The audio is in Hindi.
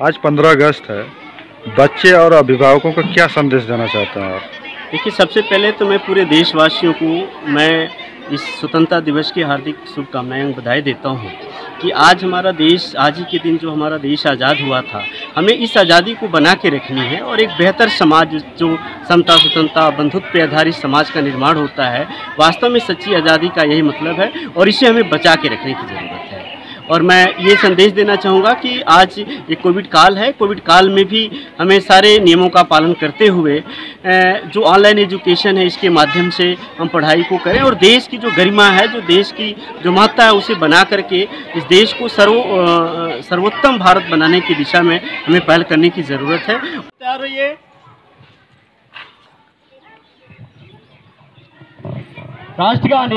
आज पंद्रह अगस्त है। बच्चे और अभिभावकों को क्या संदेश देना चाहते हैं आप? देखिए, सबसे पहले तो मैं पूरे देशवासियों को मैं इस स्वतंत्रता दिवस की हार्दिक शुभकामनाएँ बधाई देता हूँ कि आज हमारा देश, आज ही के दिन जो हमारा देश आज़ाद हुआ था, हमें इस आज़ादी को बना के रखनी है और एक बेहतर समाज जो समता, स्वतंत्रता, बंधुत्व पे आधारित समाज का निर्माण होता है, वास्तव में सच्ची आज़ादी का यही मतलब है और इसे हमें बचा के रखने की ज़रूरत है। और मैं ये संदेश देना चाहूँगा कि आज ये कोविड काल है। कोविड काल में भी हमें सारे नियमों का पालन करते हुए जो ऑनलाइन एजुकेशन है, इसके माध्यम से हम पढ़ाई को करें और देश की जो गरिमा है, जो देश की जो महत्ता है, उसे बना करके इस देश को सर्व सर्वोत्तम भारत बनाने की दिशा में हमें पहल करने की ज़रूरत है। तैयार रहिए। राष्ट्रगान